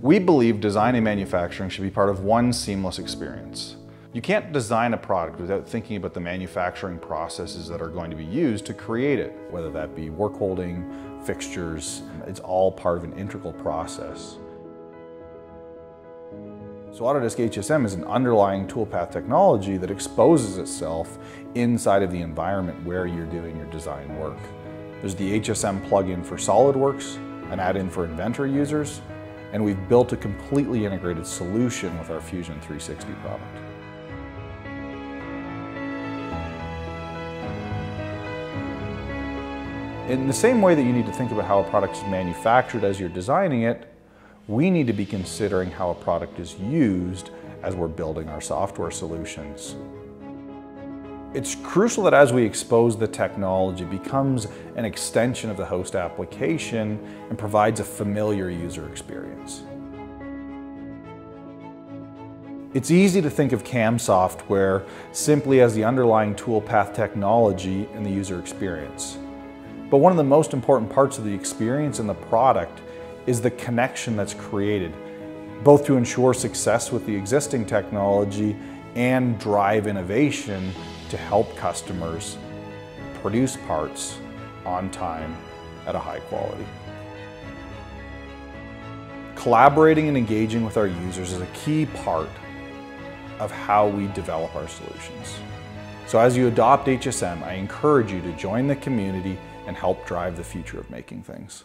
We believe design and manufacturing should be part of one seamless experience. You can't design a product without thinking about the manufacturing processes that are going to be used to create it, whether that be work holding, fixtures, it's all part of an integral process. So Autodesk HSM is an underlying toolpath technology that exposes itself inside of the environment where you're doing your design work. There's the HSM plugin for SolidWorks, an add-in for Inventor users, and we've built a completely integrated solution with our Fusion 360 product. In the same way that you need to think about how a product is manufactured as you're designing it, we need to be considering how a product is used as we're building our software solutions. It's crucial that as we expose the technology, it becomes an extension of the host application and provides a familiar user experience. It's easy to think of CAM software simply as the underlying toolpath technology and the user experience. But one of the most important parts of the experience in the product is the connection that's created, both to ensure success with the existing technology and drive innovation to help customers produce parts on time at a high quality. Collaborating and engaging with our users is a key part of how we develop our solutions. So as you adopt HSM, I encourage you to join the community and help drive the future of making things.